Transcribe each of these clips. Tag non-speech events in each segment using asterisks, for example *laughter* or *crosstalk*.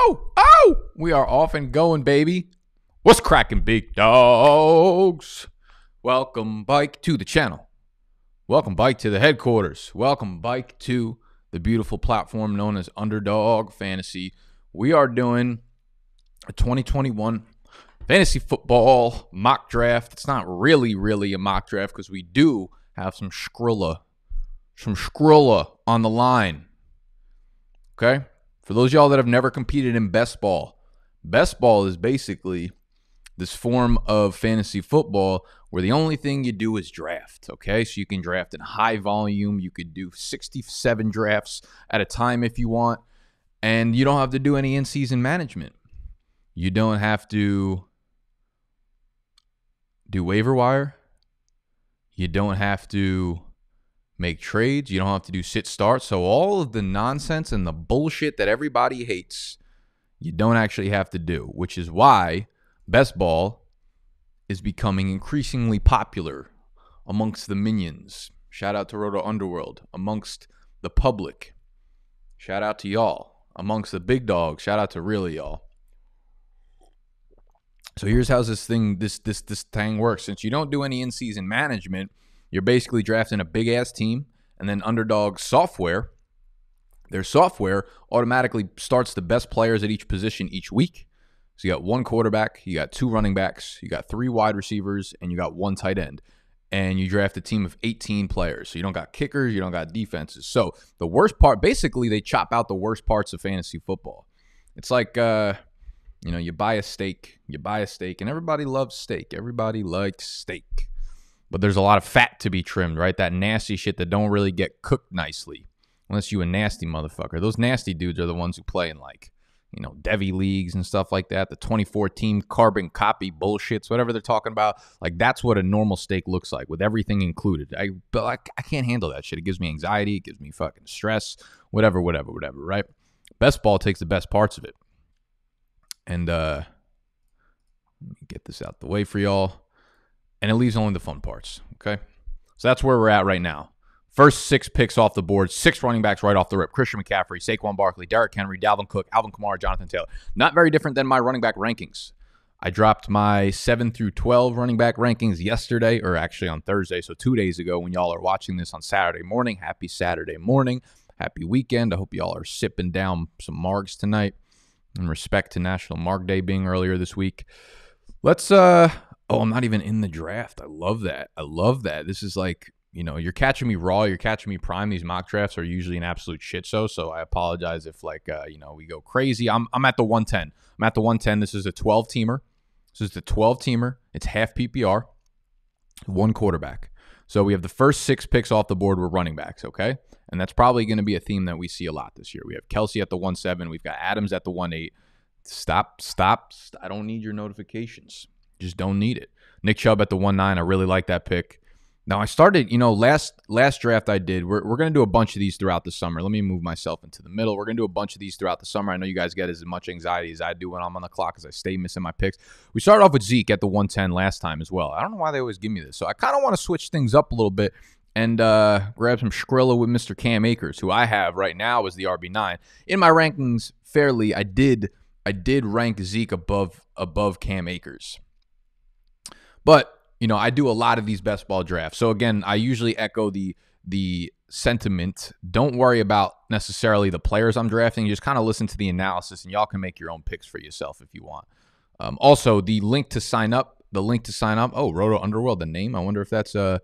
Oh, oh, we are off and going, baby. What's cracking, big dogs? Welcome, bike, to the channel. Welcome, bike, to the headquarters. Welcome, bike, to the beautiful platform known as Underdog Fantasy. We are doing a 2021 fantasy football mock draft. It's not really, really a mock draft because we do have some Skrilla, some Skrilla on the line. Okay? For those y'all that have never competed in best ball, best ball is basically this form of fantasy football where the only thing you do is draft. Okay, so you can draft in high volume. You could do 67 drafts at a time if you want, and you don't have to do any in season management. You don't have to do waiver wire. You don't have to make trades. You don't have to do sit start. So all of the nonsense and the bullshit that everybody hates, you don't actually have to do, which is why best ball is becoming increasingly popular amongst the minions. Shout out to Roto Underworld, amongst the public. Shout out to y'all. Amongst the big dogs, shout out to really y'all. So here's how this thing this this this thing works. Since you don't do any in-season management, you're basically drafting a big ass team and then underdog software their software automatically starts the best players at each position each week so you got one quarterback, you got two running backs, you got three wide receivers, and you got one tight end. And you draft a team of 18 players. So you don't got kickers, you don't got defenses. So the worst part, basically, they chop out the worst parts of fantasy football. It's like, uh, you know, you buy a steak, you buy a steak, and everybody loves steak. Everybody likes steak. But there's a lot of fat to be trimmed, right? That nasty shit that don't really get cooked nicely. Unless you a nasty motherfucker. Those nasty dudes are the ones who play in like you know, devy leagues and stuff like that, the 2014 carbon copy bullshits, whatever they're talking about. Like that's what a normal steak looks like with everything included. I but I, I can't handle that shit. It gives me anxiety, it gives me fucking stress, whatever, whatever, whatever, right? Best ball takes the best parts of it. And uh let me get this out the way for y'all. And it leaves only the fun parts, okay? So that's where we're at right now. First six picks off the board, six running backs right off the rip. Christian McCaffrey, Saquon Barkley, Derrick Henry, Dalvin Cook, Alvin Kamara, Jonathan Taylor. Not very different than my running back rankings. I dropped my 7 through 12 running back rankings yesterday, or actually on Thursday, so two days ago when y'all are watching this on Saturday morning. Happy Saturday morning. Happy weekend. I hope y'all are sipping down some margs tonight in respect to National Marg Day being earlier this week. Let's, uh, oh, I'm not even in the draft. I love that. I love that. This is like you know, you're catching me raw, you're catching me prime. These mock drafts are usually an absolute shit show. So I apologize if like uh, you know we go crazy. I'm I'm at the 110. I'm at the 110. This is a 12 teamer. This is the 12 teamer. It's half PPR, one quarterback. So we have the first six picks off the board were running backs. Okay, and that's probably going to be a theme that we see a lot this year. We have Kelce at the 1 7. We've got Adams at the 1 8. Stop, stop. I don't need your notifications. Just don't need it. Nick Chubb at the 1 9. I really like that pick. Now I started, you know, last last draft I did. We're, we're going to do a bunch of these throughout the summer. Let me move myself into the middle. We're to do a bunch of these throughout the summer. I know you guys get as much anxiety as I do when I'm on the clock as I stay missing my picks. We started off with Zeke at the 110 last time as well. I don't know why they always give me this. So I kind of want to switch things up a little bit and uh, grab some Skrilla with Mr. Cam Akers, who I have right now as the RB9. In my rankings, fairly, I did I did rank Zeke above above Cam Akers. But you know, I do a lot of these best ball drafts. So again, I usually echo the the sentiment. Don't worry about necessarily the players I'm drafting. Just kind of listen to the analysis, and y'all can make your own picks for yourself if you want. Um, also, the link to sign up. The link to sign up. Oh, Roto Underworld. The name. I wonder if that's uh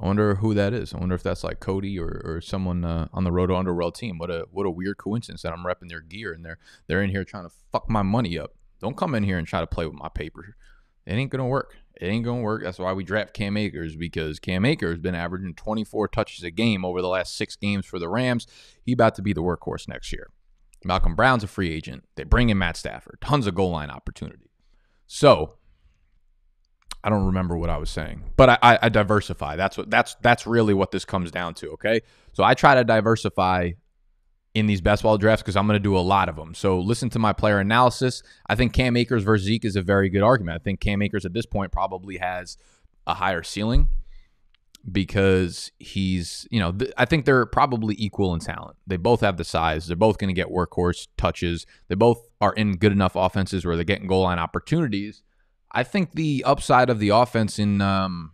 I wonder who that is. I wonder if that's like Cody or, or someone uh, on the Roto Underworld team. What a what a weird coincidence that I'm repping their gear and they're they're in here trying to fuck my money up. Don't come in here and try to play with my paper. It ain't gonna work. It ain't gonna work. That's why we draft Cam Akers because Cam Akers has been averaging 24 touches a game over the last six games for the Rams. He about to be the workhorse next year. Malcolm Brown's a free agent. They bring in Matt Stafford. Tons of goal line opportunity. So I don't remember what I was saying, but I, I, I diversify. That's what that's that's really what this comes down to. Okay, so I try to diversify in these best ball drafts because I'm going to do a lot of them. So listen to my player analysis. I think Cam Akers versus Zeke is a very good argument. I think Cam Akers at this point probably has a higher ceiling. because he's, you know, th- I think they're probably equal in talent. They both have the size. They're both going to get workhorse touches. They both are in good enough offenses where they're getting goal line opportunities. I think the upside of the offense in um,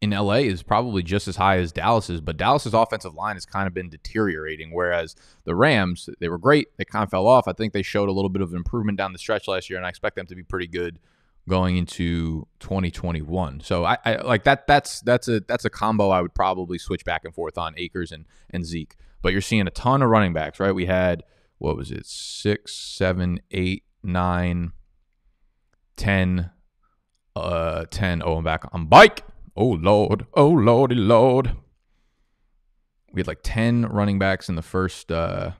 in LA is probably just as high as Dallas's, but Dallas's offensive line has kind of been deteriorating. Whereas the Rams, they were great. They kind of fell off. I think they showed a little bit of improvement down the stretch last year, and I expect them to be pretty good going into 2021. So I, I like that. That's that's a that's a combo I would probably switch back and forth on Akers and and Zeke. But you're seeing a ton of running backs, right? We had what was it, six, seven, eight, nine, ten, uh, ten. Oh, I'm back on bike. Oh Lord, oh Lordy Lord. We had like 10 running backs in the first uh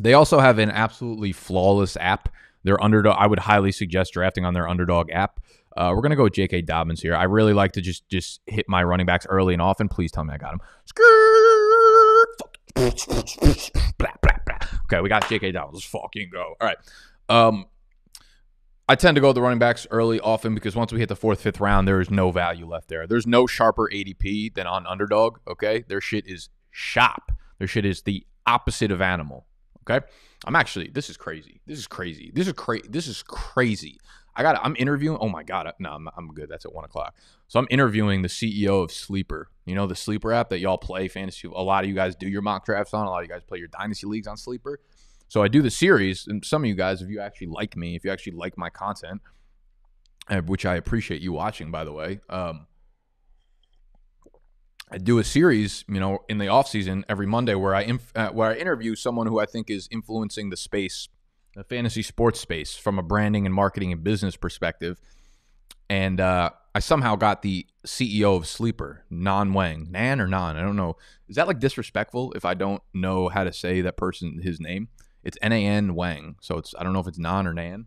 they also have an absolutely flawless app. Their underdog I would highly suggest drafting on their underdog app. Uh, we're gonna go with J.K. Dobbins here. I really like to just just hit my running backs early and often. Please tell me I got him. *laughs* Okay, we got J.K. Dobbins. Let's fucking go. All right. Um, I tend to go the running backs early often because once we hit the fourth, fifth round, there is no value left there. There's no sharper ADP than on underdog. Okay. Their shit is shop. Their shit is the opposite of animal. Okay. I'm actually, this is crazy. This is crazy. This is crazy. This is crazy. I got, I'm interviewing. Oh my God. No, I'm, I'm good. That's at one o'clock. So I'm interviewing the CEO of Sleeper. You know, the Sleeper app that y'all play fantasy. A lot of you guys do your mock drafts on. A lot of you guys play your dynasty leagues on Sleeper. So I do the series, and some of you guys, if you actually like me, if you actually like my content, uh, which I appreciate you watching, by the way, um, I do a series, you know, in the off season every Monday where I inf- uh, where I interview someone who I think is influencing the space, the fantasy sports space, from a branding and marketing and business perspective. And uh, I somehow got the CEO of Sleeper, Nan Wang, Nan or Nan, I don't know. Is that like disrespectful if I don't know how to say that person his name? It's N A N Wang. So it's I don't know if it's Nan or Nan.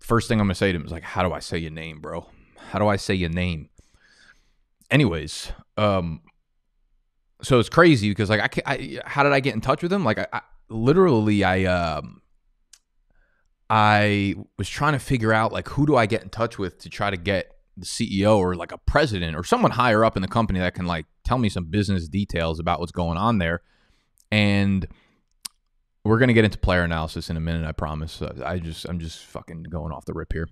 First thing I'm gonna say to him is like, how do I say your name, bro? How do I say your name? Anyways, um, so it's crazy because like I, I how did I get in touch with him? Like I, I literally I um I was trying to figure out like who do I get in touch with to try to get the CEO or like a president or someone higher up in the company that can like tell me some business details about what's going on there. And we're gonna get into player analysis in a minute. I promise. I just I'm just fucking going off the rip here.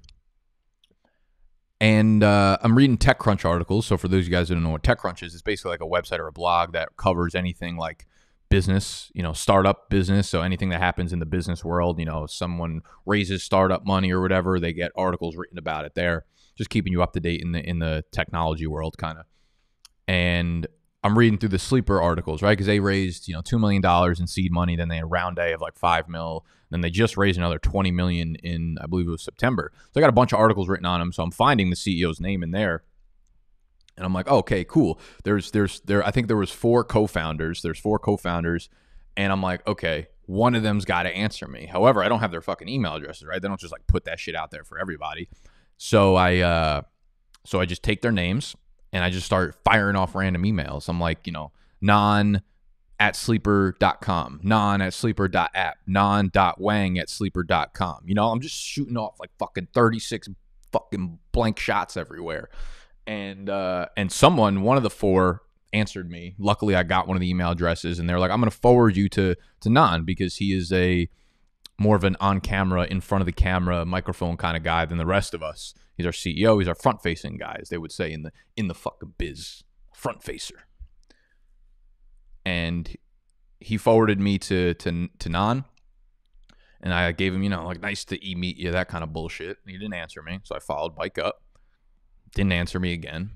And uh, I'm reading TechCrunch articles. So for those of you guys who don't know what TechCrunch is, it's basically like a website or a blog that covers anything like business, you know, startup business. So anything that happens in the business world, you know, someone raises startup money or whatever, they get articles written about it there, just keeping you up to date in the in the technology world, kind of. And I'm reading through the sleeper articles, right? Because they raised, you know, two million dollars in seed money, then they had a round day of like five mil, then they just raised another twenty million in, I believe it was September. So I got a bunch of articles written on them. So I'm finding the CEO's name in there, and I'm like, oh, okay, cool. There's, there's, there. I think there was four co-founders. There's four co-founders, and I'm like, okay, one of them's got to answer me. However, I don't have their fucking email addresses, right? They don't just like put that shit out there for everybody. So I, uh, so I just take their names and I just start firing off random emails. I'm like, you know, non at sleeper.com, non at sleeper.app, non dot wang at sleeper.com. You know, I'm just shooting off like fucking 36 fucking blank shots everywhere. And uh and someone, one of the four answered me. Luckily I got one of the email addresses and they're like, I'm gonna forward you to to Non because he is a more of an on camera, in front of the camera, microphone kind of guy than the rest of us. He's our CEO. He's our front facing guy, as they would say in the in the fucking biz, front facer. And he forwarded me to to to Nan, and I gave him, you know, like nice to e meet you, that kind of bullshit. And he didn't answer me, so I followed bike up. Didn't answer me again.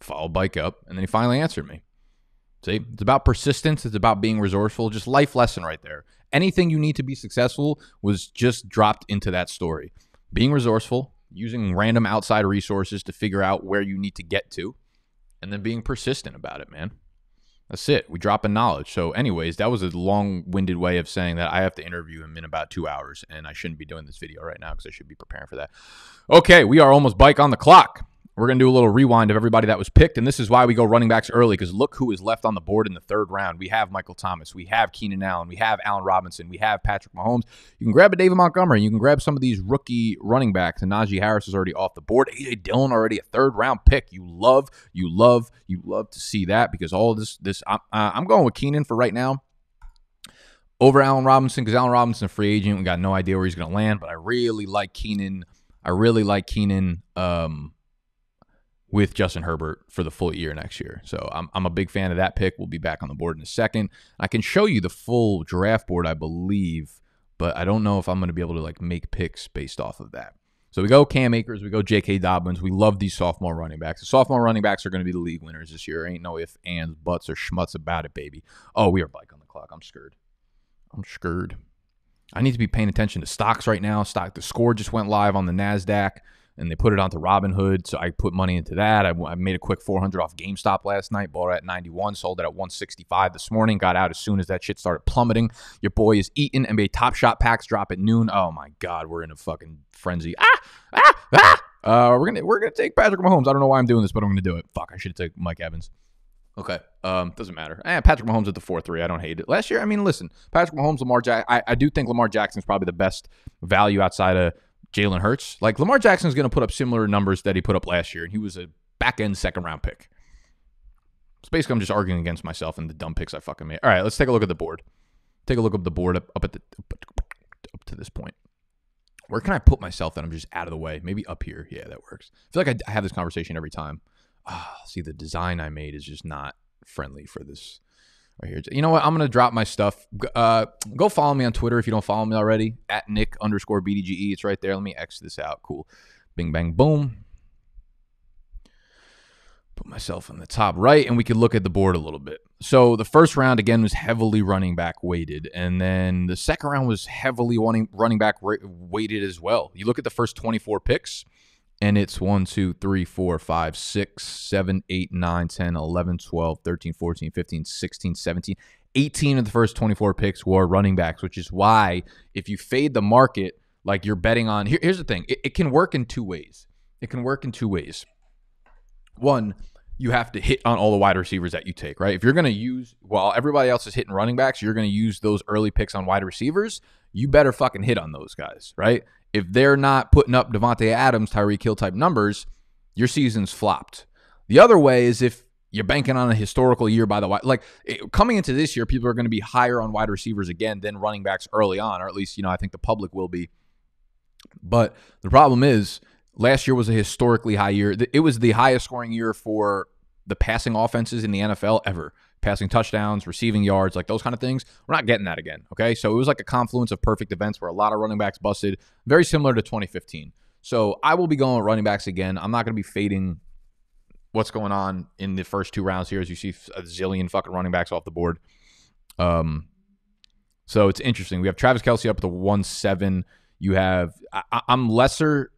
Followed bike up, and then he finally answered me. See, it's about persistence. It's about being resourceful. Just life lesson right there. Anything you need to be successful was just dropped into that story. Being resourceful, using random outside resources to figure out where you need to get to, and then being persistent about it, man. That's it. We drop in knowledge. So, anyways, that was a long winded way of saying that I have to interview him in about two hours, and I shouldn't be doing this video right now because I should be preparing for that. Okay, we are almost bike on the clock. We're going to do a little rewind of everybody that was picked. And this is why we go running backs early because look who is left on the board in the third round. We have Michael Thomas. We have Keenan Allen. We have Allen Robinson. We have Patrick Mahomes. You can grab a David Montgomery. You can grab some of these rookie running backs. And Najee Harris is already off the board. AJ Dillon already a third round pick. You love, you love, you love to see that because all this, this, I'm, uh, I'm going with Keenan for right now over Allen Robinson because Allen Robinson, a free agent. We got no idea where he's going to land, but I really like Keenan. I really like Keenan. Um, with Justin Herbert for the full year next year. So I'm, I'm a big fan of that pick. We'll be back on the board in a second. I can show you the full draft board, I believe, but I don't know if I'm going to be able to like make picks based off of that. So we go Cam Akers, we go J.K. Dobbins. We love these sophomore running backs. The sophomore running backs are going to be the league winners this year. Ain't no if, ands, buts, or schmutz about it, baby. Oh, we are bike on the clock. I'm scared. I'm scared. I need to be paying attention to stocks right now. Stock the score just went live on the Nasdaq and they put it onto Robinhood. So I put money into that. I, I, made a quick 400 off GameStop last night, bought it at 91, sold it at 165 this morning, got out as soon as that shit started plummeting. Your boy is eating NBA Top Shot packs drop at noon. Oh my God, we're in a fucking frenzy. Ah, ah, ah. Uh, we're gonna we're gonna take Patrick Mahomes. I don't know why I'm doing this, but I'm gonna do it. Fuck, I should have taken Mike Evans. Okay. Um, doesn't matter. Eh, Patrick Mahomes at the four three. I don't hate it. Last year, I mean, listen, Patrick Mahomes, Lamar Jack. I, I do think Lamar Jackson's probably the best value outside of Jalen Hurts. Like Lamar Jackson is going to put up similar numbers that he put up last year, and he was a back end second round pick. So basically, I'm just arguing against myself and the dumb picks I fucking made. All right, let's take a look at the board. Take a look at the board up, up at the up to this point. Where can I put myself that I'm just out of the way? Maybe up here. Yeah, that works. I feel like I, have this conversation every time. Ah, see, the design I made is just not friendly for this right here. You know what? I'm gonna drop my stuff. Uh, go follow me on Twitter if you don't follow me already. At Nick underscore BDGE. It's right there. Let me X this out. Cool. Bing bang boom. Put myself in the top right, and we could look at the board a little bit. So the first round again was heavily running back weighted, and then the second round was heavily running running back weighted as well. You look at the first 24 picks and it's 1 2 3 4 5 6 7 8 9 10 11 12 13 14 15 16 17 18 of the first 24 picks were running backs which is why if you fade the market like you're betting on here, here's the thing it, it can work in two ways it can work in two ways one you have to hit on all the wide receivers that you take, right? If you're going to use, while everybody else is hitting running backs, you're going to use those early picks on wide receivers, you better fucking hit on those guys, right? If they're not putting up Davante Adams, Tyreek Hill type numbers, your season's flopped. The other way is if you're banking on a historical year by the wide. Like it, coming into this year, people are going to be higher on wide receivers again than running backs early on, or at least you know I think the public will be. But the problem is, last year was a historically high year. It was the highest scoring year for the passing offenses in the NFL ever passing touchdowns, receiving yards, like those kind of things. We're not getting that again. Okay. So it was like a confluence of perfect events where a lot of running backs busted, very similar to 2015. So I will be going with running backs again. I'm not going to be fading what's going on in the first two rounds here as you see a zillion fucking running backs off the board. Um, so it's interesting. We have Travis Kelce up at the one seven. You have I, I'm lesser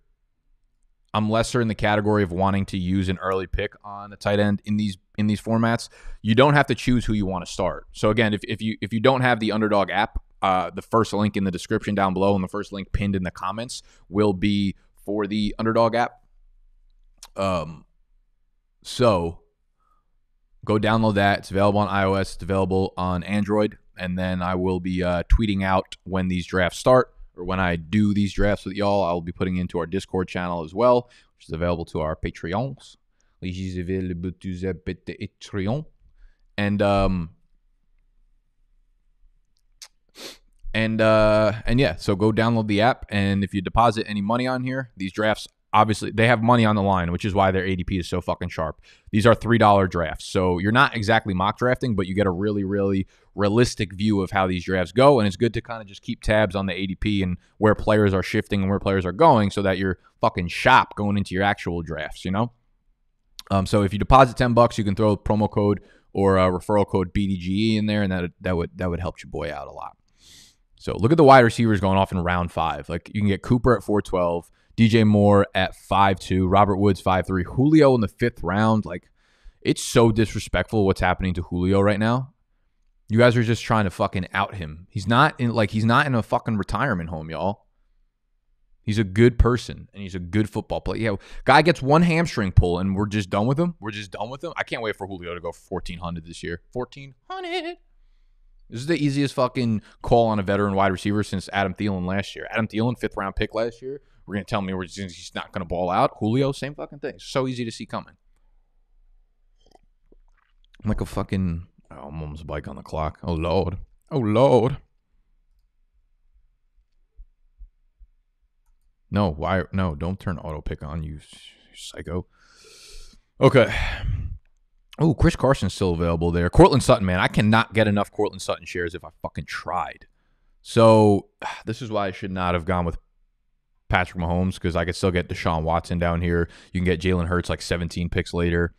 I'm lesser in the category of wanting to use an early pick on a tight end in these in these formats. You don't have to choose who you want to start. So again, if, if you if you don't have the underdog app, uh, the first link in the description down below and the first link pinned in the comments will be for the underdog app. Um so go download that. It's available on iOS, it's available on Android, and then I will be uh, tweeting out when these drafts start or when I do these drafts with y'all, I'll be putting into our Discord channel as well, which is available to our Patreons. And um and uh and yeah, so go download the app and if you deposit any money on here, these drafts obviously they have money on the line, which is why their ADP is so fucking sharp. These are three dollar drafts, so you're not exactly mock drafting, but you get a really, really realistic view of how these drafts go, and it's good to kind of just keep tabs on the ADP and where players are shifting and where players are going, so that you're fucking shop going into your actual drafts. You know. Um, so if you deposit ten bucks, you can throw promo code or a referral code BDGE in there, and that that would that would help your boy out a lot. So look at the wide receivers going off in round five. Like you can get Cooper at 412. DJ Moore at five two, Robert Woods five three, Julio in the fifth round. Like, it's so disrespectful what's happening to Julio right now. You guys are just trying to fucking out him. He's not in like he's not in a fucking retirement home, y'all. He's a good person and he's a good football player. Yeah, guy gets one hamstring pull and we're just done with him. We're just done with him. I can't wait for Julio to go for 1400 this year. 1400. This is the easiest fucking call on a veteran wide receiver since Adam Thielen last year. Adam Thielen, fifth round pick last year. We're gonna tell me we're just, he's not gonna ball out. Julio, same fucking thing. So easy to see coming. I'm like a fucking. Oh, I'm almost a bike on the clock. Oh lord. Oh lord. No, why? No, don't turn auto pick on you, psycho. Okay. Oh, Chris Carson's still available there. Courtland Sutton, man, I cannot get enough Courtland Sutton shares if I fucking tried. So *sighs* this is why I should not have gone with Patrick Mahomes because I could still get Deshaun Watson down here. You can get Jalen Hurts like 17 picks later.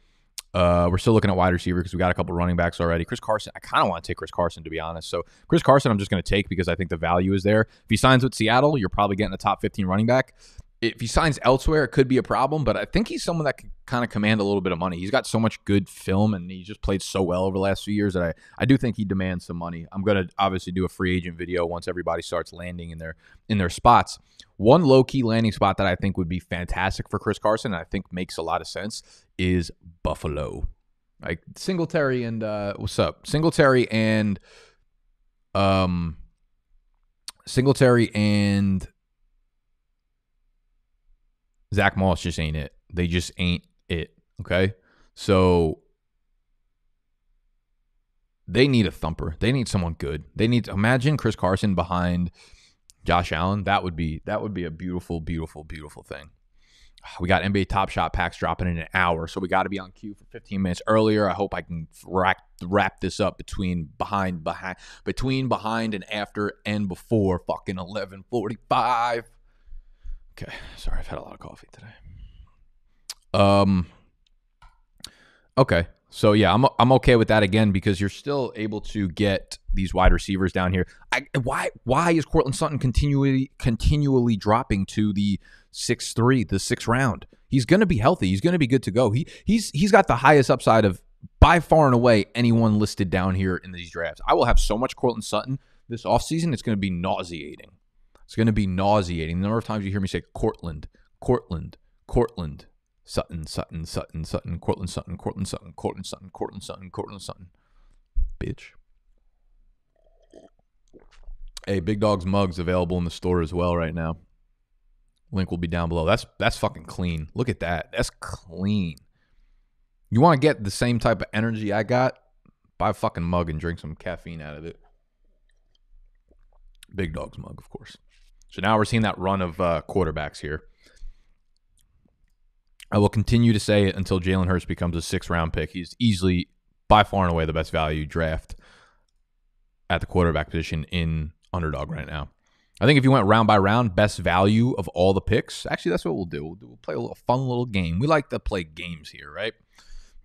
Uh, we're still looking at wide receiver because we got a couple running backs already. Chris Carson, I kind of want to take Chris Carson to be honest. So Chris Carson, I'm just going to take because I think the value is there. If he signs with Seattle, you're probably getting a top 15 running back. If he signs elsewhere, it could be a problem, but I think he's someone that can kind of command a little bit of money. He's got so much good film and he just played so well over the last few years that I, I do think he demands some money. I'm going to obviously do a free agent video once everybody starts landing in their in their spots. One low key landing spot that I think would be fantastic for Chris Carson, and I think makes a lot of sense, is Buffalo. Like Singletary and uh, what's up? Singletary and um, Singletary and Zach Moss just ain't it. They just ain't it. Okay, so they need a thumper. They need someone good. They need imagine Chris Carson behind Josh Allen. That would be that would be a beautiful, beautiful, beautiful thing. We got NBA Top Shot packs dropping in an hour, so we got to be on cue for 15 minutes earlier. I hope I can wrap, wrap this up between behind behind between behind and after and before fucking 11:45. Okay, sorry, I've had a lot of coffee today. Um. Okay, so yeah, I'm I'm okay with that again because you're still able to get these wide receivers down here. I, why why is Courtland Sutton continually continually dropping to the six three, the sixth round? He's going to be healthy. He's going to be good to go. He he's he's got the highest upside of by far and away anyone listed down here in these drafts. I will have so much Courtland Sutton this offseason, it's going to be nauseating. It's going to be nauseating. The number of times you hear me say Courtland, Courtland, Courtland, Sutton, Sutton, Sutton, Sutton, Courtland Sutton, Courtland Sutton, Courtland Sutton, Courtland Sutton, Courtland Sutton. Bitch. Hey, Big Dog's mugs available in the store as well right now. Link will be down below. That's that's fucking clean. Look at that. That's clean. You want to get the same type of energy I got? Buy a fucking mug and drink some caffeine out of it. Big Dog's mug, of course. So now we're seeing that run of uh, quarterbacks here. I will continue to say it until Jalen Hurts becomes a six round pick. He's easily, by far and away, the best value draft at the quarterback position in underdog right now. I think if you went round by round, best value of all the picks, actually, that's what we'll do. We'll, do, we'll play a little fun little game. We like to play games here, right?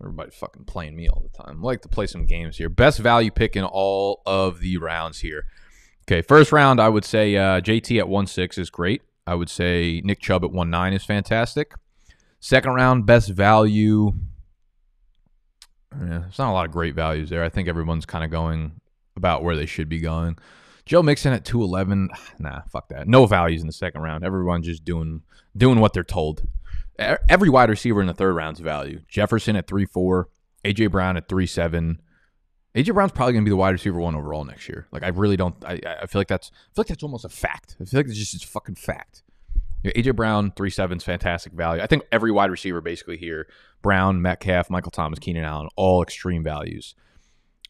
Everybody's fucking playing me all the time. We like to play some games here. Best value pick in all of the rounds here. Okay, first round, I would say uh, JT at 1 6 is great. I would say Nick Chubb at 1 9 is fantastic. Second round, best value. Yeah, there's not a lot of great values there. I think everyone's kind of going about where they should be going. Joe Mixon at 211. *sighs* Nah, fuck that. No values in the second round. Everyone's just doing doing what they're told. Every wide receiver in the third round's value. Jefferson at 3 4. AJ Brown at 3 7. AJ Brown's probably going to be the wide receiver one overall next year. Like I really don't. I, I feel like that's. I feel like that's almost a fact. I feel like it's just it's fucking fact. You know, AJ Brown three sevens fantastic value. I think every wide receiver basically here: Brown, Metcalf, Michael Thomas, Keenan Allen, all extreme values.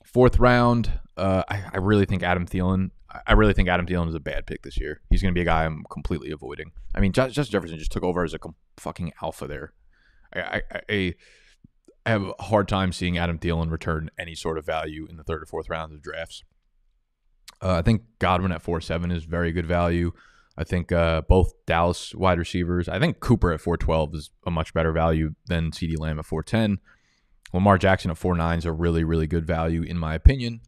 Fourth round, uh, I, I really think Adam Thielen. I really think Adam Thielen is a bad pick this year. He's going to be a guy I'm completely avoiding. I mean, Justin Jefferson just took over as a fucking alpha there. I, I, I have a hard time seeing Adam Thielen return any sort of value in the third or fourth rounds of drafts. Uh, I think Godwin at four seven is very good value. I think uh, both Dallas wide receivers. I think Cooper at four twelve is a much better value than CeeDee Lamb at four ten. Lamar Jackson at four nine is a really really good value in my opinion.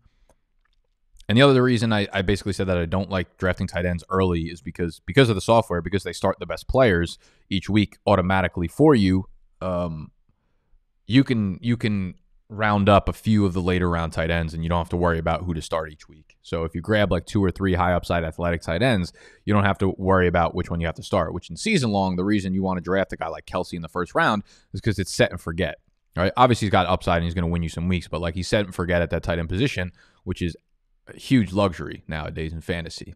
And the other reason I, I basically said that I don't like drafting tight ends early is because because of the software because they start the best players each week automatically for you. Um, you can you can round up a few of the later round tight ends and you don't have to worry about who to start each week. So if you grab like two or three high upside athletic tight ends, you don't have to worry about which one you have to start, which in season long, the reason you want to draft a guy like Kelce in the first round is because it's set and forget. Right? Obviously he's got upside and he's going to win you some weeks, but like he's set and forget at that tight end position, which is a huge luxury nowadays in fantasy.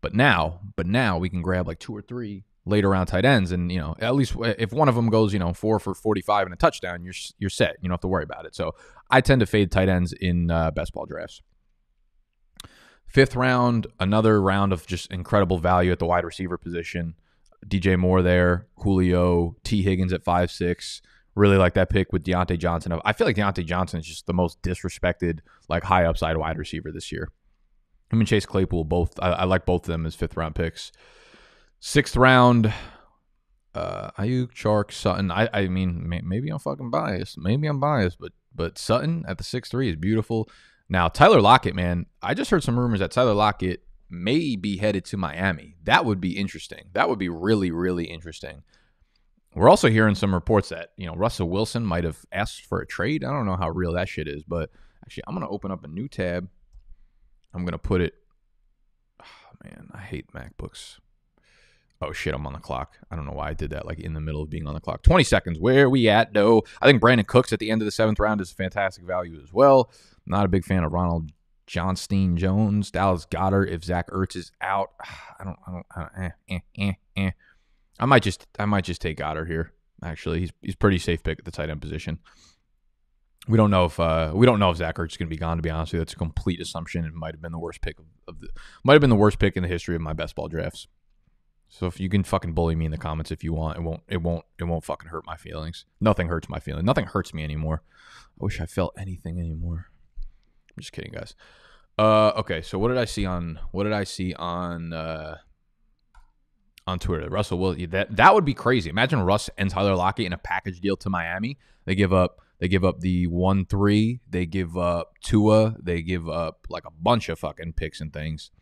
But now, but now we can grab like two or three later round tight ends, and you know at least if one of them goes you know four for forty five and a touchdown, you're you're set. You don't have to worry about it. So I tend to fade tight ends in uh, best ball drafts. Fifth round, another round of just incredible value at the wide receiver position. DJ Moore there, Julio, Tee Higgins at five six. Really like that pick with Diontae Johnson. I feel like Diontae Johnson is just the most disrespected, like high upside wide receiver this year. Him and Chase Claypool both. I, I like both of them as fifth round picks. Sixth round, uh, Aiyuk, Chark, Sutton. I, I mean, may, maybe I'm fucking biased. Maybe I'm biased, but but Sutton at the six three is beautiful. Now Tyler Lockett, man, I just heard some rumors that Tyler Lockett may be headed to Miami. That would be interesting. That would be really really interesting. We're also hearing some reports that you know Russell Wilson might have asked for a trade. I don't know how real that shit is, but actually, I'm gonna open up a new tab. I'm gonna put it. Oh, *sighs* man, I hate MacBooks. Oh shit, I'm on the clock. I don't know why I did that, like in the middle of being on the clock. 20 seconds. Where are we at? No. I think Brandin Cooks at the end of the seventh round is a fantastic value as well. Not a big fan of Ronald Johnstein Jones, Dallas Goedert. If Zach Ertz is out, *sighs* I don't, I don't, I don't eh, eh, eh, eh. I might just, I might just take Goedert here. Actually, he's he's pretty safe pick at the tight end position. We don't know if uh, we don't know if Zach Ertz is going to be gone. To be honest with you, that's a complete assumption. It might have been the worst pick of the might have been the worst pick in the history of my best ball drafts. So if you can fucking bully me in the comments if you want, it won't it won't it won't fucking hurt my feelings. Nothing hurts my feelings. Nothing hurts me anymore. I wish I felt anything anymore. I'm just kidding, guys. Uh okay, so what did I see on what did I see on uh on Twitter? Russell Will that that would be crazy. Imagine Russ and Tyler Lockett in a package deal to Miami. They give up they give up the one three, they give up Tua, they give up like a bunch of fucking picks and things.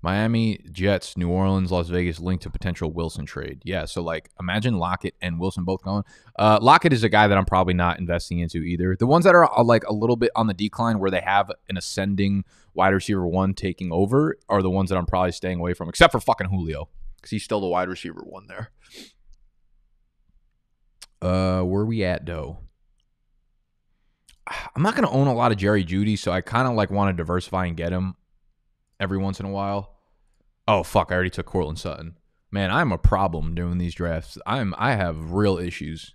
Miami, Jets, New Orleans, Las Vegas linked to potential Wilson trade. Yeah, so like imagine Lockett and Wilson both going. Uh, Lockett is a guy that I'm probably not investing into either. The ones that are uh, like a little bit on the decline where they have an ascending wide receiver one taking over are the ones that I'm probably staying away from, except for fucking Julio because he's still the wide receiver one there. Uh, where we at though? *sighs* I'm not going to own a lot of Jerry Jeudy, so I kind of like want to diversify and get him every once in a while. Oh fuck! I already took Courtland Sutton. Man, I'm a problem doing these drafts. I'm I have real issues.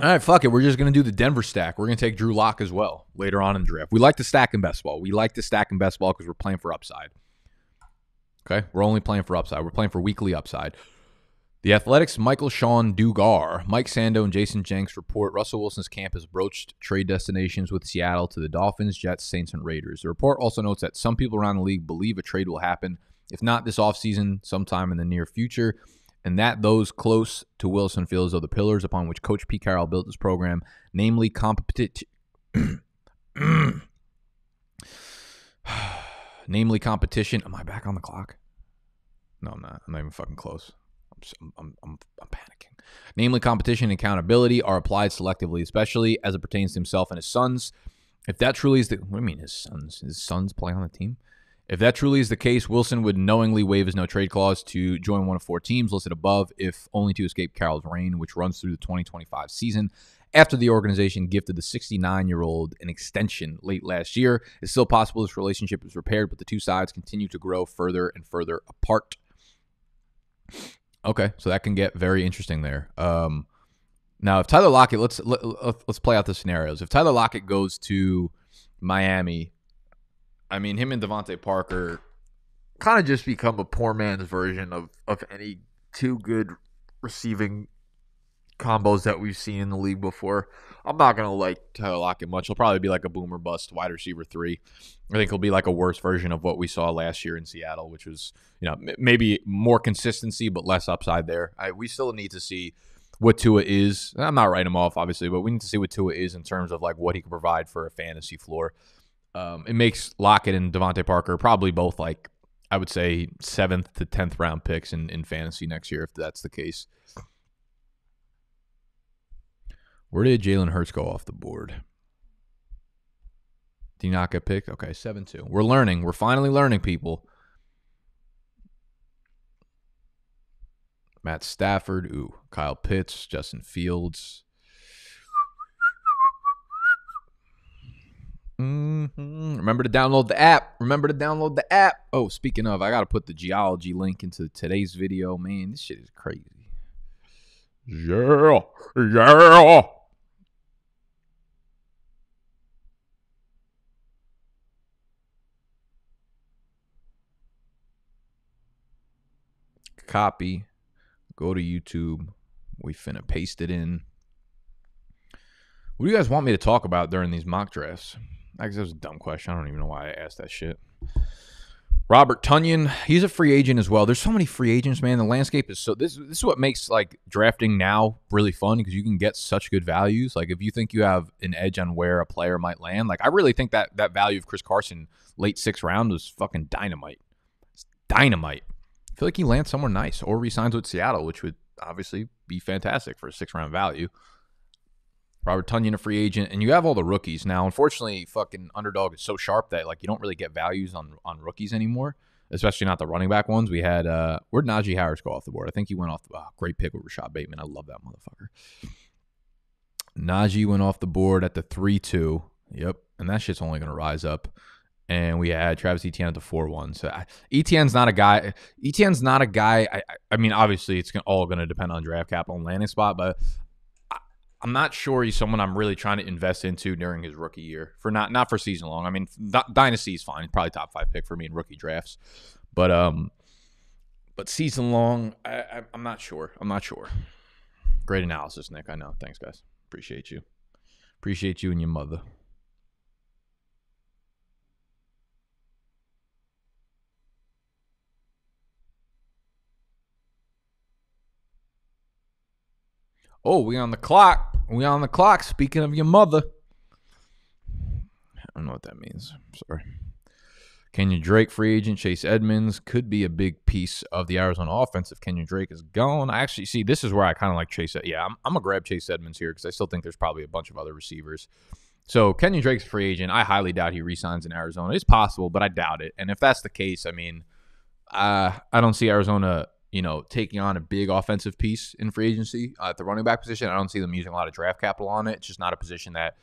All right, fuck it. We're just gonna do the Denver stack. We're gonna take Drew Lock as well later on in the draft. We like to stack in best ball. We like to stack in best ball because we're playing for upside. Okay, we're only playing for upside. We're playing for weekly upside. The Athletic's Michael Sean Dugar, Mike Sando, and Jayson Jenks report Russell Wilson's camp has broached trade destinations with Seattle to the Dolphins, Jets, Saints, and Raiders. The report also notes that some people around the league believe a trade will happen, if not this offseason, sometime in the near future, and that those close to Wilson feel as though the pillars upon which Coach Pete Carroll built his program, namely competition. *sighs* namely competition. Am I back on the clock? No, I'm not. I'm not even fucking close. I'm, I'm, I'm, panicking. Namely, competition and accountability are applied selectively, especially as it pertains to himself and his sons. If that truly is the, what do you mean his sons? His sons play on the team? If that truly is the case, Wilson would knowingly waive his no trade clause to join one of four teams listed above, if only to escape Carroll's reign, which runs through the 2025 season. After the organization gifted the 69 year old an extension late last year, it's still possible this relationship is repaired, but the two sides continue to grow further and further apart. Okay, so that can get very interesting there. Um, now, if Tyler Lockett, let's let, let's play out the scenarios. If Tyler Lockett goes to Miami, I mean, him and DeVante Parker kind of just become a poor man's version of of any two good receiving combos that we've seen in the league before. I'm not gonna like Tyler Lockett much. He'll probably be like a boomer bust wide receiver three. I think he'll be like a worse version of what we saw last year in Seattle, which was you know m- maybe more consistency but less upside there. I, we still need to see what Tua is. I'm not writing him off obviously, but we need to see what Tua is in terms of like what he can provide for a fantasy floor. Um, it makes Lockett and DeVante Parker probably both like I would say seventh to tenth round picks in, in fantasy next year if that's the case. Where did Jalen Hurts go off the board? Did he not get picked? Okay, 7 2. We're learning. We're finally learning, people. Matt Stafford. Ooh, Kyle Pitts, Justin Fields. Mm-hmm. Remember to download the app. Remember to download the app. Oh, speaking of, I got to put the geology link into today's video. Man, this shit is crazy. Yeah. Yeah. Copy. Go to YouTube. We finna paste it in. What do you guys want me to talk about during these mock drafts? I guess that was a dumb question. I don't even know why I asked that shit. Robert Tonyan, he's a free agent as well. There's so many free agents, man. The landscape is so this this is what makes like drafting now really fun because you can get such good values. Like if you think you have an edge on where a player might land, like I really think that that value of Chris Carson late sixth round was fucking dynamite. It's dynamite. I feel like he lands somewhere nice or resigns with Seattle, which would obviously be fantastic for a six round value. Robert Tonyan, a free agent, and you have all the rookies now. Unfortunately, fucking underdog is so sharp that like you don't really get values on on rookies anymore, especially not the running back ones. We had uh where'd Najee Harris go off the board? I think he went off the oh, great pick with Rashod Bateman. I love that motherfucker. Najee went off the board at the three two. Yep, and that shit's only gonna rise up. And we had Travis Etienne at the four one. So Etienne's not a guy. Etienne's not a guy. I, I mean, obviously, it's all going to depend on draft capital and landing spot, but I'm not sure he's someone I'm really trying to invest into during his rookie year for not not for season long. I mean, dynasty is fine, probably top five pick for me in rookie drafts, but um, but season long, I, I, I'm not sure. I'm not sure. Great analysis, Nick. I know. Thanks, guys. Appreciate you. Appreciate you and your mother. Oh, we on the clock. We on the clock. Speaking of your mother. I don't know what that means. Sorry. Kenyon Drake, free agent. Chase Edmonds could be a big piece of the Arizona offense if Kenyon Drake is gone. I actually see this is where I kind of like Chase. Yeah, I'm, I'm going to grab Chase Edmonds here because I still think there's probably a bunch of other receivers. So Kenyon Drake's free agent. I highly doubt he resigns in Arizona. It's possible, but I doubt it. And if that's the case, I mean, uh, I don't see Arizona you know, taking on a big offensive piece in free agency uh, at the running back position. I don't see them using a lot of draft capital on it. It's just not a position that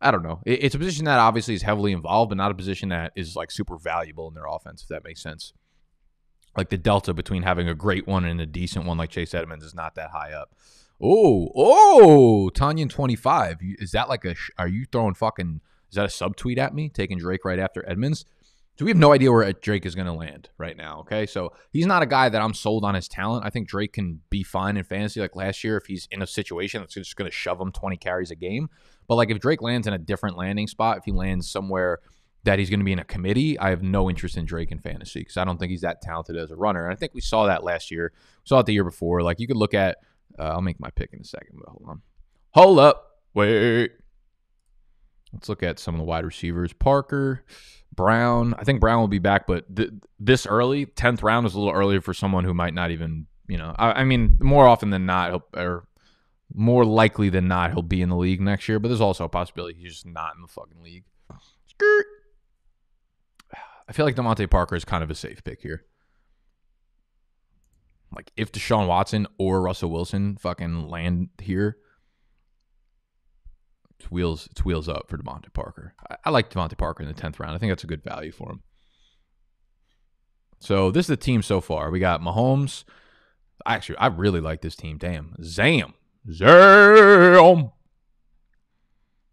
I don't know. It, it's a position that obviously is heavily involved, but not a position that is like super valuable in their offense, if that makes sense. Like the delta between having a great one and a decent one like Chase Edmonds is not that high up. Oh, oh, Tonyan 25. Is that like a, are you throwing fucking, is that a subtweet at me? Taking Drake right after Edmonds? So we have no idea where Drake is going to land right now. Okay, so he's not a guy that I'm sold on his talent. I think Drake can be fine in fantasy like last year if he's in a situation that's just going to shove him 20 carries a game. But like if Drake lands in a different landing spot, if he lands somewhere that he's going to be in a committee, I have no interest in Drake in fantasy because I don't think he's that talented as a runner. And I think we saw that last year. We saw it the year before. Like you could look at, uh, I'll make my pick in a second, but hold on. Hold up. Wait. Let's look at some of the wide receivers. Parker. Brown. I think Brown will be back, but th- this early, tenth round is a little earlier for someone who might not even, you know. I, I mean, more often than not, or more likely than not, he'll be in the league next year. But there's also a possibility he's just not in the fucking league. Skirt. I feel like DeVante Parker is kind of a safe pick here. Like if Deshaun Watson or Russell Wilson fucking land here, it's wheels it's wheels up for DeVante Parker. I, I like DeVante Parker in the tenth round. I think that's a good value for him. So this is the team so far. We got Mahomes. Actually, I really like this team. Damn. Zam. Zam.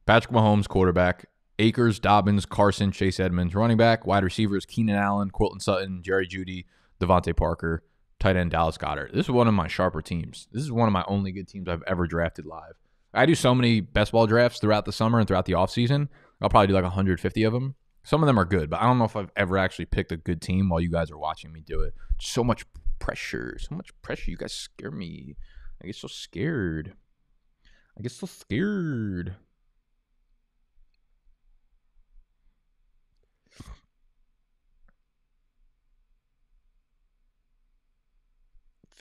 Patrick Mahomes, quarterback. Akers, Dobbins, Carson, Chase Edmonds, running back. Wide receivers, Keenan Allen, Courtland Sutton, Jerry Jeudy, DeVante Parker, tight end Dallas Goedert. This is one of my sharper teams. This is one of my only good teams I've ever drafted live. I do so many best ball drafts throughout the summer and throughout the offseason. I'll probably do like 150 of them. Some of them are good, but I don't know if I've ever actually picked a good team while you guys are watching me do it. So much pressure. So much pressure. You guys scare me. I get so scared. I get so scared.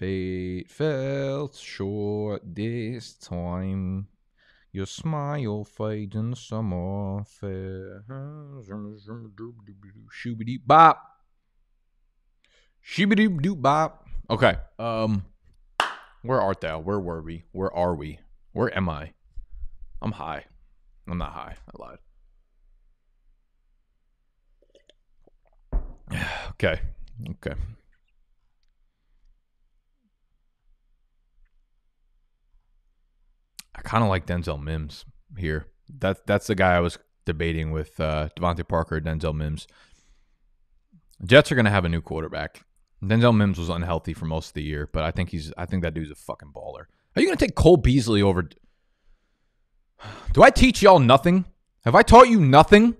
Fate felt short this time. Your smile fades in the summer fair. Shoobity bop. Shoobity doo bop. Okay. Um, where art thou? Where were we? Where are we? Where am I? I'm high. I'm not high. I lied. *sighs* okay. Okay. I kind of like Denzel Mims here. That's that's the guy I was debating with uh, DeVante Parker, Denzel Mims. Jets are going to have a new quarterback. Denzel Mims was unhealthy for most of the year, but I think he's I think that dude's a fucking baller. Are you going to take Cole Beasley over? *sighs* Do I teach y'all nothing? Have I taught you nothing?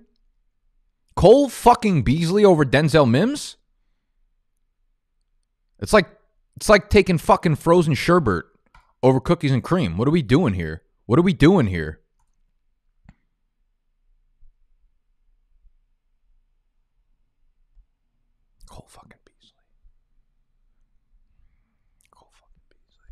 Cole fucking Beasley over Denzel Mims? It's like it's like taking fucking frozen sherbet over cookies and cream. What are we doing here? What are we doing here? Cole fucking Beasley. Cole fucking Beasley.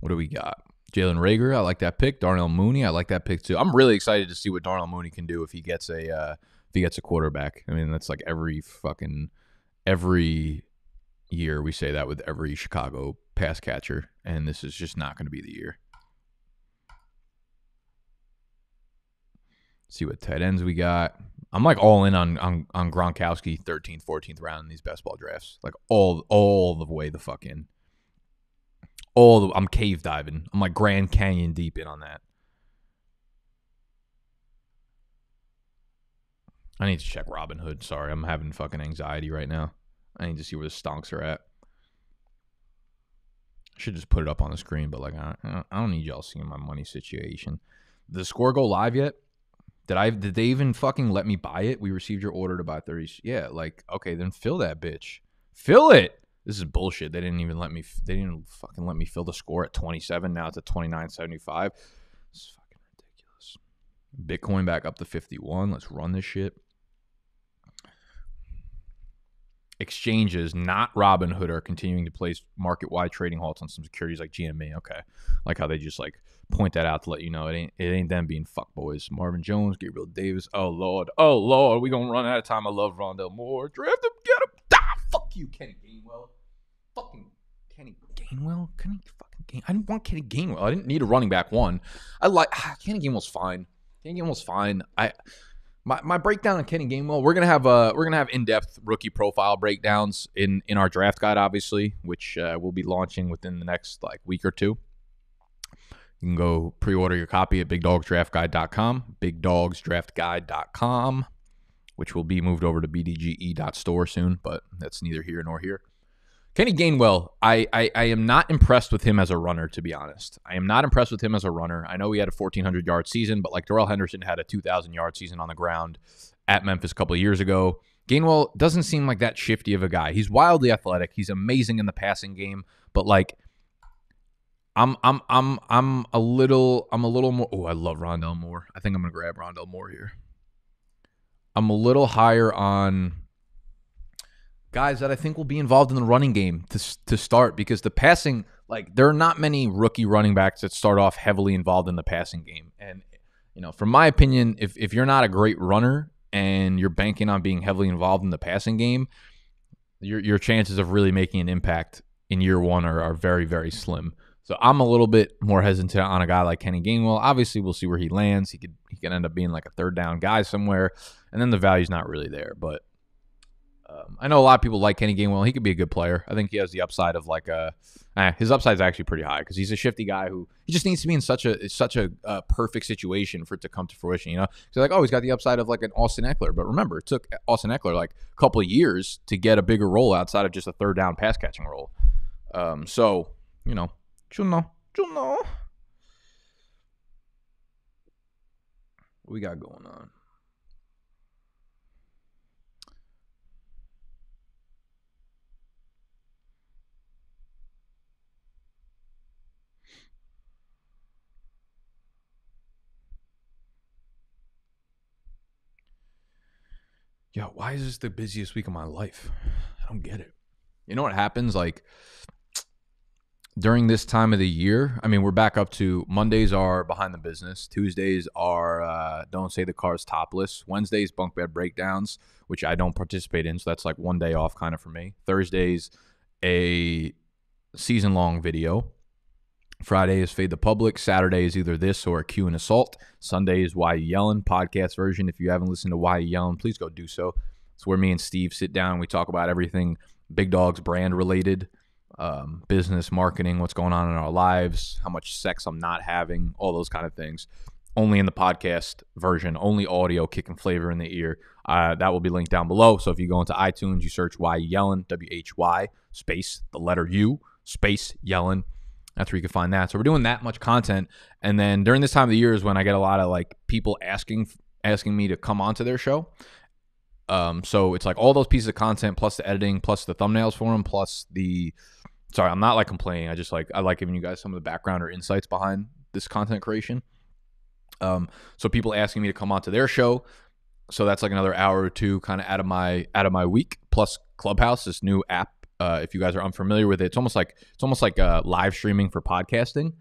What do we got? Jalen Reagor, I like that pick. Darnell Mooney, I like that pick too. I'm really excited to see what Darnell Mooney can do if he gets a uh, if he gets a quarterback. I mean, that's like every fucking every year we say that with every Chicago pass catcher, and this is just not going to be the year. See what tight ends we got. I'm like all in on on, on Gronkowski 13th, 14th round in these best ball drafts. Like all all the way the fuck in. All the, I'm cave diving. I'm like Grand Canyon deep in on that. I need to check Robinhood. Sorry, I'm having fucking anxiety right now. I need to see where the stonks are at. I should just put it up on the screen, but like I, I don't need y'all seeing my money situation. Did the score go live yet? Did I? Did they even fucking let me buy it? We received your order to buy thirty. Yeah, like okay, then fill that bitch. Fill it. This is bullshit. They didn't even let me. They didn't fucking let me fill the score at twenty seven. Now it's at twenty nine seventy five. It's fucking ridiculous. Bitcoin back up to fifty one. Let's run this shit. Exchanges, not Robinhood, are continuing to place market wide trading halts on some securities like GME. Okay, like how they just like point that out to let you know it ain't it ain't them being fuck boys. Marvin Jones, Gabriel Davis. Oh lord, oh lord, we gonna run out of time. I love Rondale Moore. Draft him, get him. Ah, fuck you, Kenny Gainwell. Fucking Kenny Gainwell. Kenny fucking Gain. I didn't want Kenny Gainwell. I didn't need a running back one. I like ah, Kenny Gainwell's fine. Kenny Gainwell's fine. I my, my breakdown on Kenny Gainwell, we're gonna have uh we're gonna have in depth rookie profile breakdowns in in our draft guide, obviously, which uh, we'll be launching within the next like week or two. You can go pre order your copy at bigdogsdraftguide.com, bigdogsdraftguide.com, which will be moved over to bdge.store soon, but that's neither here nor here. Kenny Gainwell, I, I, I am not impressed with him as a runner, to be honest. I am not impressed with him as a runner. I know he had a 1,400 yard season, but like Darrell Henderson had a 2,000 yard season on the ground at Memphis a couple years ago. Gainwell doesn't seem like that shifty of a guy. He's wildly athletic. He's amazing in the passing game, but like I'm I'm I'm I'm a little I'm a little more oh, I love Rondale Moore. I think I'm gonna grab Rondale Moore here. I'm a little higher on guys that I think will be involved in the running game to to start because the passing like there are not many rookie running backs that start off heavily involved in the passing game and you know from my opinion if if you're not a great runner and you're banking on being heavily involved in the passing game your your chances of really making an impact in year 1 are, are very very slim. So I'm a little bit more hesitant on a guy like Kenny Gainwell. Obviously, we'll see where he lands. He could he could end up being like a third down guy somewhere, and then the value's not really there. But um, I know a lot of people like Kenny Gainwell. He could be a good player. I think he has the upside of like a. Eh, his upside is actually pretty high because he's a shifty guy who he just needs to be in such a such a uh, perfect situation for it to come to fruition. You know, so like, oh, he's got the upside of like an Austin Ekeler, but remember, it took Austin Ekeler like a couple of years to get a bigger role outside of just a third down pass catching role. Um, so you know, you know, you know, what we got going on. Yo, why is this the busiest week of my life? I don't get it. You know what happens? Like during this time of the year, I mean, we're back up to Mondays are behind the business. Tuesdays are uh, don't say the car's topless. Wednesdays bunk bed breakdowns, which I don't participate in, so that's like one day off kind of for me. Thursdays a season long video. Friday is Fade the Public. Saturday is either this or a Q and Assault. Sunday is Why You Yelling podcast version. If you haven't listened to Why You Yelling, please go do so. It's where me and Steve sit down we talk about everything Big Dogs brand related, um, business, marketing, what's going on in our lives, how much sex I'm not having, all those kind of things. Only in the podcast version, only audio, kicking flavor in the ear. Uh, that will be linked down below. So if you go into iTunes, you search Why You Yelling, W H Y space the letter U space yelling that's where you can find that. So we're doing that much content, and then during this time of the year is when I get a lot of like people asking asking me to come onto their show. Um, so it's like all those pieces of content plus the editing plus the thumbnails for them plus the. Sorry, I'm not like complaining. I just like I like giving you guys some of the background or insights behind this content creation. Um, so people asking me to come onto their show, so that's like another hour or two kind of out of my out of my week plus Clubhouse, this new app uh, if you guys are unfamiliar with it, it's almost like it's almost like uh, live streaming for podcasting.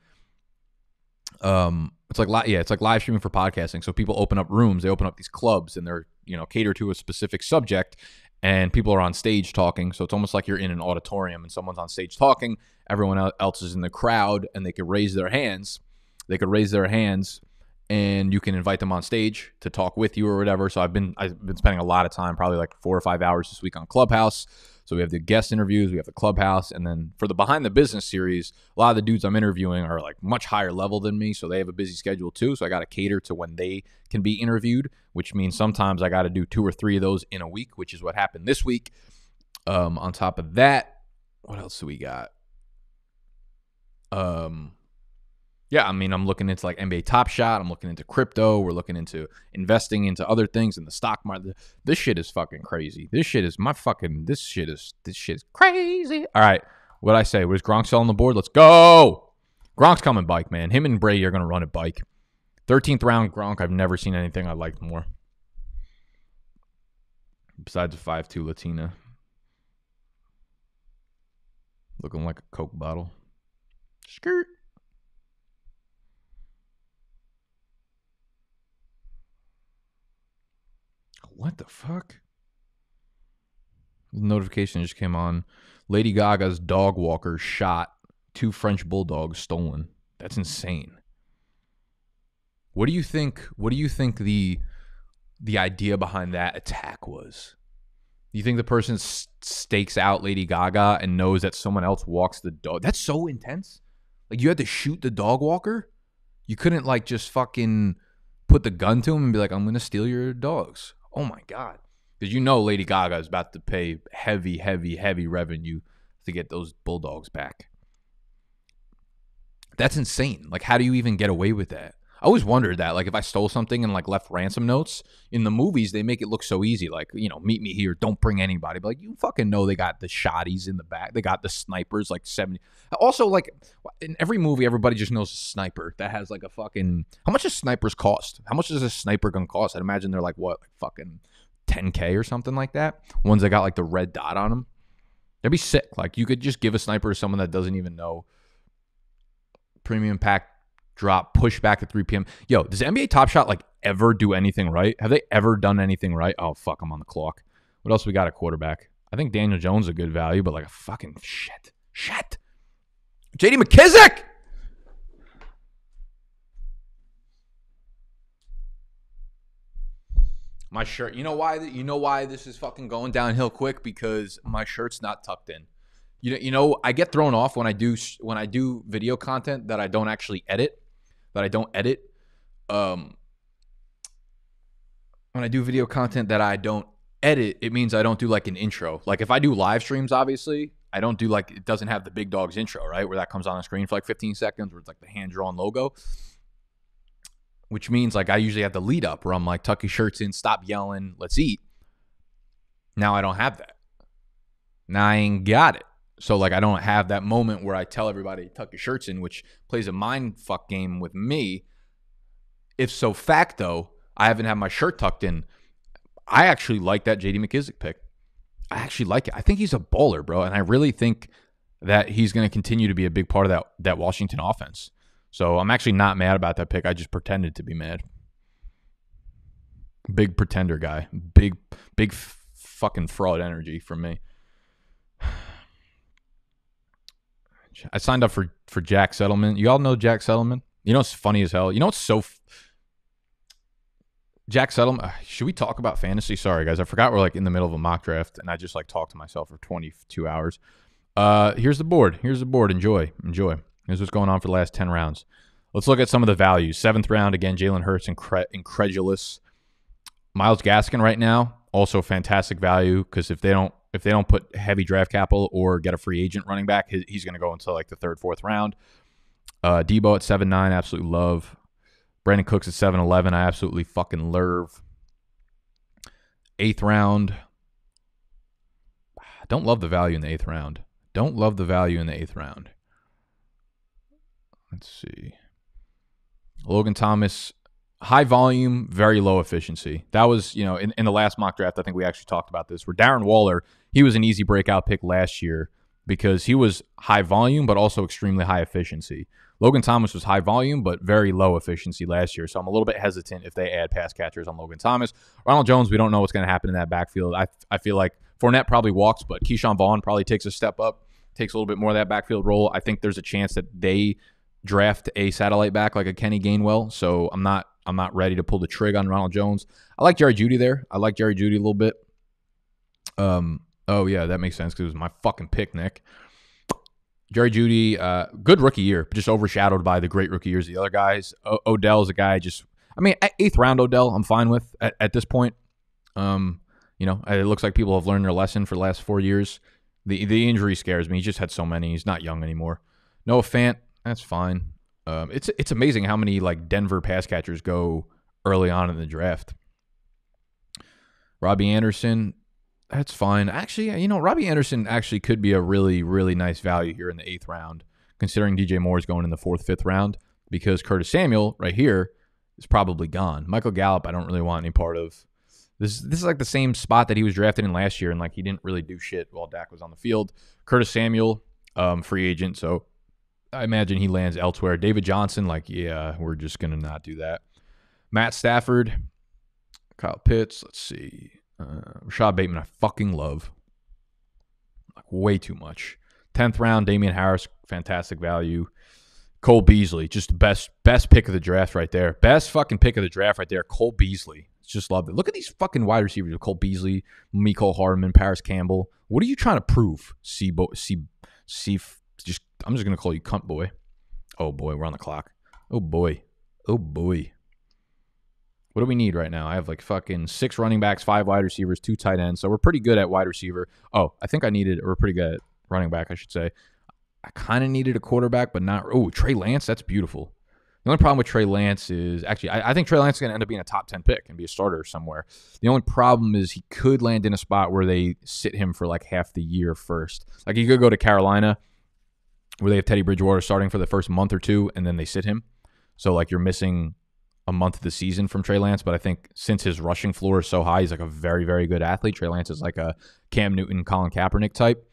Um, it's like li- yeah, it's like live streaming for podcasting. So people open up rooms, they open up these clubs, and they're you know cater to a specific subject, and people are on stage talking. So it's almost like you're in an auditorium and someone's on stage talking. Everyone else is in the crowd, and they could raise their hands. They could raise their hands, and you can invite them on stage to talk with you or whatever. So I've been I've been spending a lot of time, probably like four or five hours this week on Clubhouse so we have the guest interviews, we have the clubhouse, and then for the behind the business series, a lot of the dudes I'm interviewing are like much higher level than me, so they have a busy schedule too. So I got to cater to when they can be interviewed, which means sometimes I got to do two or three of those in a week, which is what happened this week. Um, on top of that, what else do we got? Um, yeah, I mean, I'm looking into like NBA Top Shot. I'm looking into crypto. We're looking into investing into other things in the stock market. This shit is fucking crazy. This shit is my fucking. This shit is this shit is crazy. All right, what I say? Was Gronk selling the board? Let's go. Gronk's coming bike, man. Him and Brady are gonna run a bike. 13th round Gronk. I've never seen anything I liked more. Besides a five-two Latina, looking like a Coke bottle. Skirt. What the fuck? The notification just came on. Lady Gaga's dog walker shot. Two French bulldogs stolen. That's insane. What do you think? What do you think the the idea behind that attack was? You think the person stakes out Lady Gaga and knows that someone else walks the dog? That's so intense. Like you had to shoot the dog walker. You couldn't like just fucking put the gun to him and be like, "I'm gonna steal your dogs." Oh my God. Because you know Lady Gaga is about to pay heavy, heavy, heavy revenue to get those Bulldogs back. That's insane. Like, how do you even get away with that? I always wondered that. Like, if I stole something and like left ransom notes in the movies, they make it look so easy. Like, you know, meet me here. Don't bring anybody. But like, you fucking know they got the shotties in the back. They got the snipers, like seventy. Also, like in every movie, everybody just knows a sniper that has like a fucking. How much does snipers cost? How much does a sniper gun cost? I'd imagine they're like what, like fucking 10k or something like that. Ones that got like the red dot on them. That'd be sick. Like you could just give a sniper to someone that doesn't even know. Premium pack drop, push back at 3 p.m. Yo, does NBA Top Shot like ever do anything right? Have they ever done anything right? Oh fuck, I'm on the clock. What else we got at quarterback? I think Daniel Jones is a good value, but like a fucking shit, shit. J.D. McKissic. My shirt. You know why? You know why this is fucking going downhill quick because my shirt's not tucked in. You know, you know, I get thrown off when I do when I do video content that I don't actually edit that I don't edit. Um, when I do video content that I don't edit, it means I don't do like an intro. Like if I do live streams, obviously, I don't do like it doesn't have the big dogs intro, right? Where that comes on the screen for like 15 seconds, where it's like the hand drawn logo. Which means like I usually have the lead up where I'm like, tuck your shirts in, stop yelling, let's eat. Now I don't have that. Now I ain't got it. So like I don't have that moment where I tell everybody tuck your shirts in, which plays a mind fuck game with me. If so facto, I haven't had my shirt tucked in. I actually like that JD McKissic pick. I actually like it. I think he's a bowler, bro. And I really think that he's going to continue to be a big part of that, that Washington offense. So I'm actually not mad about that pick. I just pretended to be mad. Big pretender guy. Big, big f- fucking fraud energy from me. I signed up for for Jack Settleman. You all know Jack Settleman. You know it's funny as hell. You know it's so. F- Jack Settleman. Uh, should we talk about fantasy? Sorry guys, I forgot we're like in the middle of a mock draft, and I just like talked to myself for twenty two hours. Uh, here's the board. Here's the board. Enjoy. Enjoy. Here's what's going on for the last ten rounds. Let's look at some of the values. Seventh round again. Jalen Hurts incre- incredulous. Myles Gaskin right now also fantastic value because if they don't if they don't put heavy draft capital or get a free agent running back, he's going to go into like the third, fourth round. Uh, Deebo at seven nine, absolutely love. Brandin Cooks at seven eleven, I absolutely fucking love. Eighth round, *sighs* don't love the value in the eighth round. Don't love the value in the eighth round. Let's see. Logan Thomas high volume, very low efficiency. That was, you know, in, in the last mock draft, I think we actually talked about this, where Darren Waller, he was an easy breakout pick last year because he was high volume, but also extremely high efficiency. Logan Thomas was high volume, but very low efficiency last year. So I'm a little bit hesitant if they add pass catchers on Logan Thomas. Ronald Jones, we don't know what's going to happen in that backfield. I, I feel like Fournette probably walks, but Ke'Shawn Vaughn probably takes a step up, takes a little bit more of that backfield role. I think there's a chance that they draft a satellite back like a Kenny Gainwell. So I'm not I'm not ready to pull the trigger on Ronald Jones. I like Jerry Jeudy there. I like Jerry Jeudy a little bit. Um. Oh yeah, that makes sense because it was my fucking pick, Nick. Jerry Jeudy, uh, good rookie year, but just overshadowed by the great rookie years of the other guys. O- Odell's a guy just, I mean, eighth round Odell, I'm fine with at, at this point. Um, you know, it looks like people have learned their lesson for the last four years. The the injury scares me. He just had so many. He's not young anymore. Noah Fant, that's fine. Um, it's it's amazing how many like Denver pass catchers go early on in the draft. Robbie Anderson, that's fine. Actually, you know, Robbie Anderson actually could be a really really nice value here in the eighth round, considering DJ Moore is going in the fourth fifth round because Curtis Samuel right here is probably gone. Michael Gallup, I don't really want any part of. This this is like the same spot that he was drafted in last year, and like he didn't really do shit while Dak was on the field. Curtis Samuel, um, free agent, so I imagine he lands elsewhere. David Johnson, like, yeah, we're just gonna not do that. Matt Stafford, Kyle Pitts. Let's see. Uh, Rashod Bateman, I fucking love. Like way too much. Tenth round, Damien Harris, fantastic value. Cole Beasley, just best best pick of the draft right there. Best fucking pick of the draft right there. Cole Beasley. Just love it. Look at these fucking wide receivers. Cole Beasley, Mecole Hardman, Parris Campbell. What are you trying to prove? C. C. C. I'm just gonna call you cunt boy. Oh boy, we're on the clock. Oh boy. Oh boy. What do we need right now? I have like fucking six running backs, five wide receivers, two tight ends. So we're pretty good at wide receiver. Oh, I think I needed, we're pretty good at running back, I should say. I kind of needed a quarterback, but not. Oh, Trey Lance, that's beautiful. The only problem with Trey Lance is actually, I, I think Trey Lance is going to end up being a top 10 pick and be a starter somewhere. The only problem is he could land in a spot where they sit him for like half the year first. Like he could go to Carolina where they have Teddy Bridgewater starting for the first month or two and then they sit him. So like you're missing a month of the season from Trey Lance, but I think since his rushing floor is so high, he's like a very, very good athlete. Trey Lance is like a Cam Newton, Colin Kaepernick type.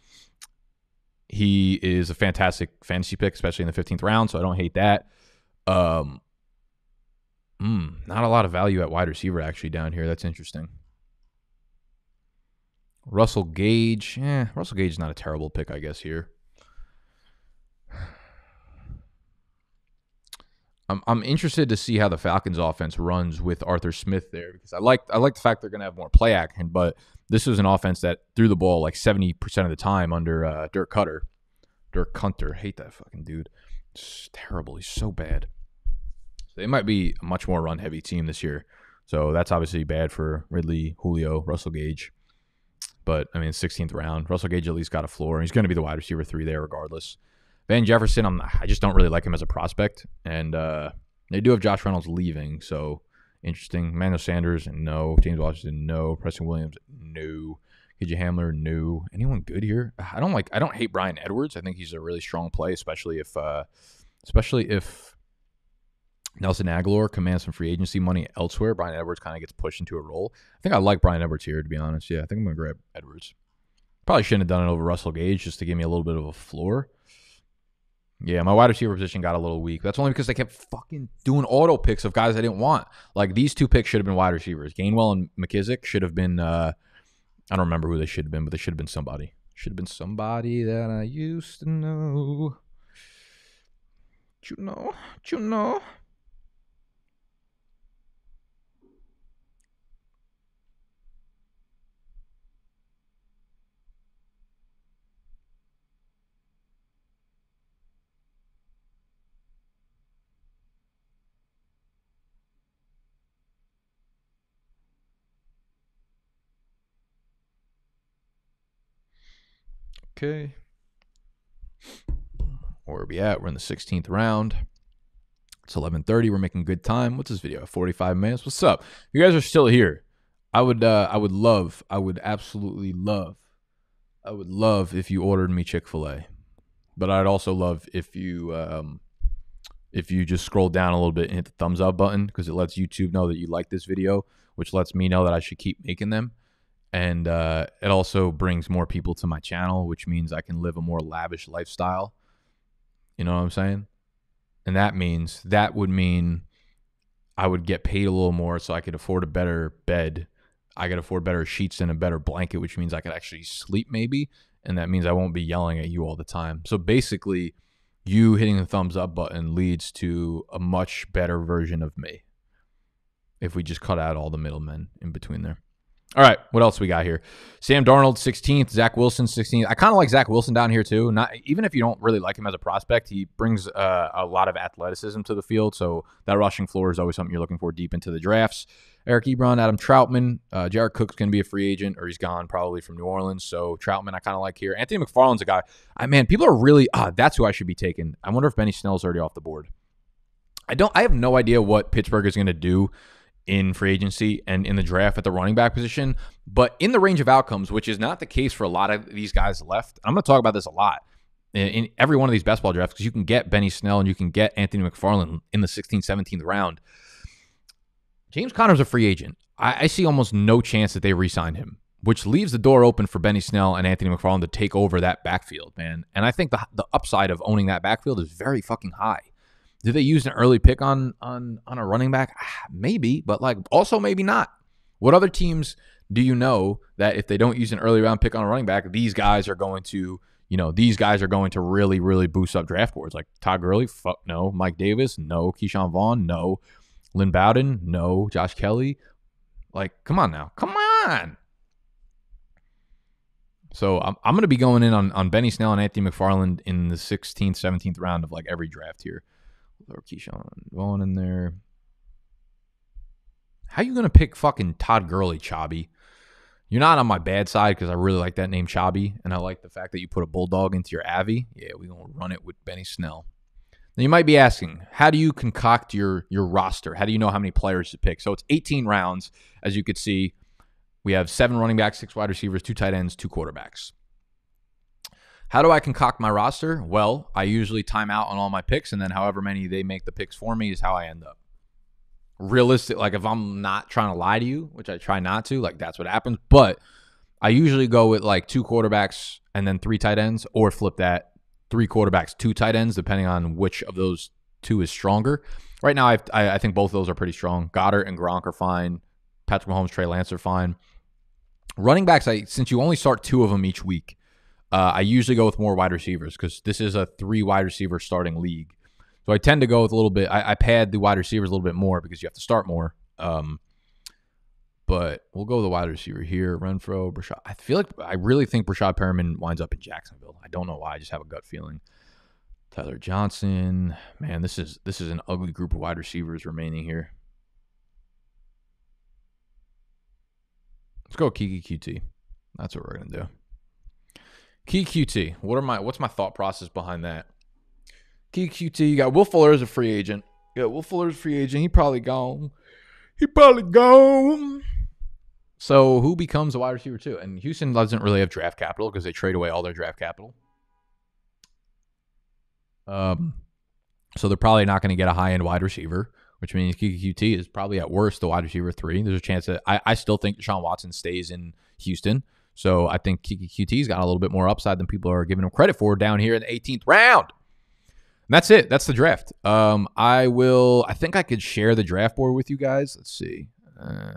He is a fantastic fantasy pick, especially in the 15th round, so I don't hate that. Um, mm, not a lot of value at wide receiver actually down here. That's interesting. Russell Gage, eh, Russell Gage is not a terrible pick, I guess here. I'm I'm interested to see how the Falcons offense runs with Arthur Smith there because I like I like the fact they're going to have more play action, but this is an offense that threw the ball like 70% of the time under uh, Dirk Koetter. Dirk Hunter, hate that fucking dude. It's terrible. He's so bad. So they might be a much more run heavy team this year. So that's obviously bad for Ridley, Julio, Russell Gage. But I mean, 16th round, Russell Gage at least got a floor. He's going to be the wide receiver three there, regardless. Van Jefferson, I'm I just don't really like him as a prospect, and uh, they do have Josh Reynolds leaving, so interesting. Manuel Sanders, no. James Washington, no. Preston Williams, no. KJ Hamler, no. Anyone good here? I don't like. I don't hate Bryan Edwards. I think he's a really strong play, especially if, uh, especially if Nelson Agholor commands some free agency money elsewhere. Bryan Edwards kind of gets pushed into a role. I think I like Bryan Edwards here, to be honest. Yeah, I think I'm to grab Edwards. Probably shouldn't have done it over Russell Gage just to give me a little bit of a floor. Yeah, my wide receiver position got a little weak. That's only because they kept fucking doing auto picks of guys I didn't want. Like these two picks should have been wide receivers. Gainwell and McKissic should have been. Uh, I don't remember who they should have been, but they should have been somebody. Should have been somebody that I used to know. Do You know, Do you know. Okay. Where are we at? We're in the 16th round. It's 11:30. We're making good time. What's this video? 45 minutes. What's up? You guys are still here. I would uh I would love, I would absolutely love. I would love if you ordered me Chick-fil-A. But I'd also love if you um if you just scroll down a little bit and hit the thumbs up button because it lets YouTube know that you like this video, which lets me know that I should keep making them and uh, it also brings more people to my channel, which means I can live a more lavish lifestyle. You know what I'm saying? And that means that would mean I would get paid a little more, so I could afford a better bed. I could afford better sheets and a better blanket, which means I could actually sleep maybe, and that means I won't be yelling at you all the time. So basically, you hitting the thumbs up button leads to a much better version of me. If we just cut out all the middlemen in between there. All right, what else we got here? Sam Darnold, 16th. Zach Wilson, 16th. I kind of like Zach Wilson down here too. Not even if you don't really like him as a prospect, he brings uh, a lot of athleticism to the field. So that rushing floor is always something you're looking for deep into the drafts. Eric Ebron, Adam Trautman, uh, Jared Cook's going to be a free agent, or he's gone probably from New Orleans. So Trautman, I kind of like here. Anthony McFarland's a guy. I man, people are really ah, that's who I should be taking. I wonder if Benny Snell's already off the board. I don't. I have no idea what Pittsburgh is going to do in free agency and in the draft at the running back position, but in the range of outcomes, which is not the case for a lot of these guys left. I'm going to talk about this a lot in, in every one of these best ball drafts because you can get Benny Snell and you can get Anthony McFarland in the 16th, 17th round. James Conner's a free agent. I, I see almost no chance that they re sign him, which leaves the door open for Benny Snell and Anthony McFarland to take over that backfield, man. And I think the, the upside of owning that backfield is very fucking high. Did they use an early pick on on on a running back? Ah, maybe, but like also maybe not. What other teams do you know that if they don't use an early round pick on a running back, these guys are going to, you know, these guys are going to really, really boost up draft boards? Like Todd Gurley, fuck no. Mike Davis, no. Ke'Shawn Vaughn, no. Lynn Bowden, no. Josh Kelley, like, come on now, come on. So I'm, I'm going to be going in on, on Benny Snell and Anthony McFarland in the 16th, 17th round of like every draft here or Ke'Shawn Vaughn in there. How are you gonna pick fucking Todd Gurley, Chobby? You're not on my bad side because I really like that name, Chobby, and I like the fact that you put a bulldog into your Avi. Yeah, we're gonna run it with Benny Snell. Now you might be asking, how do you concoct your your roster? How do you know how many players to pick? So it's 18 rounds, as you could see. We have seven running backs, six wide receivers, two tight ends, two quarterbacks. How do I concoct my roster? Well, I usually time out on all my picks, and then however many they make the picks for me is how I end up. Realistic, like if I'm not trying to lie to you, which I try not to, like that's what happens. But I usually go with like two quarterbacks and then three tight ends, or flip that three quarterbacks, two tight ends, depending on which of those two is stronger. Right now, I, I think both of those are pretty strong. Goedert and Gronk are fine. Patrick Mahomes, Trey Lance are fine. Running backs, I since you only start two of them each week, uh, I usually go with more wide receivers because this is a three wide receiver starting league. So I tend to go with a little bit. I, I pad the wide receivers a little bit more because you have to start more. Um, but we'll go with the wide receiver here. Renfrow, Breshad. I feel like I really think Breshad Perriman winds up in Jacksonville. I don't know why. I just have a gut feeling. Tyler Johnson. Man, this is this is an ugly group of wide receivers remaining here. Let's go Keke Coutee. That's what we're gonna do. Coutee. What are my what's my thought process behind that? Coutee, you got Will Fuller as a free agent. Yeah, Will Fuller's a free agent. He probably gone. He probably gone. So who becomes a wide receiver too? And Houston doesn't really have draft capital because they trade away all their draft capital. Um, so they're probably not going to get a high end wide receiver. which means Coutee is probably at worst the wide receiver three. There's a chance that I, I still think Deshaun Watson stays in Houston. So I think Keke Coutee's got a little bit more upside than people are giving him credit for down here in the 18th round. And that's it. That's the draft. Um, I will. I think I could share the draft board with you guys. Let's see. Uh,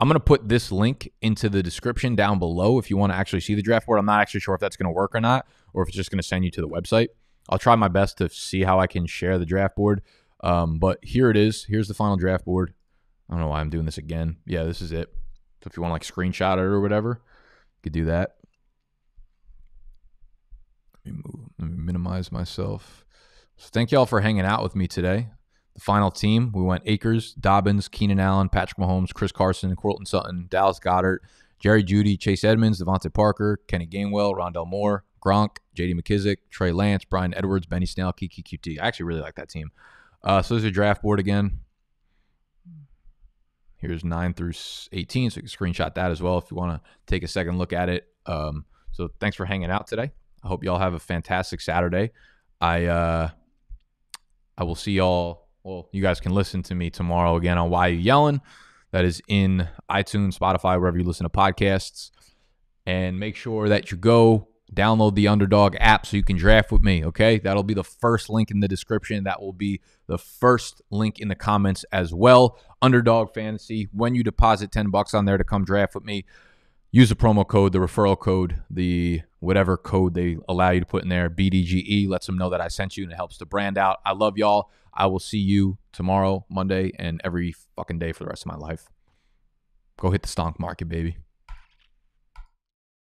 I'm gonna put this link into the description down below if you want to actually see the draft board. I'm not actually sure if that's gonna work or not, or if it's just gonna send you to the website. I'll try my best to see how I can share the draft board. Um, but here it is. Here's the final draft board. I don't know why I'm doing this again. Yeah, this is it. So if you want to like screenshot it or whatever, could do that. Let me move. Let me minimize myself. So thank y'all for hanging out with me today. The final team, we went Akers, Dobbins, Keenan Allen, Patrick Mahomes, Chris Carson, Courtland Sutton, Dallas Goedert, Jerry Jeudy, Chase Edmonds, DeVante Parker, Kenny Gainwell, Rondale Moore, Gronk, J.D. McKissic, Trey Lance, Bryan Edwards, Benny Snell, Keke Coutee. I actually really like that team. Uh, so there's your draft board again. Here's 9 through 18, so you can screenshot that as well if you want to take a second look at it. Um, so thanks for hanging out today. I hope y'all have a fantastic Saturday. I uh, I will see y'all. Well, you guys can listen to me tomorrow again on Why You Yelling. That is in iTunes, Spotify, wherever you listen to podcasts. And make sure that you go download the Underdog app so you can draft with me. Okay, that'll be the first link in the description. That will be the first link in the comments as well. Underdog Fantasy. When you deposit ten bucks on there to come draft with me, use the promo code, the referral code, the whatever code they allow you to put in there. BDGE lets them know that I sent you and it helps the brand out. I love y'all. I will see you tomorrow, Monday, and every fucking day for the rest of my life. Go hit the stonk market, baby.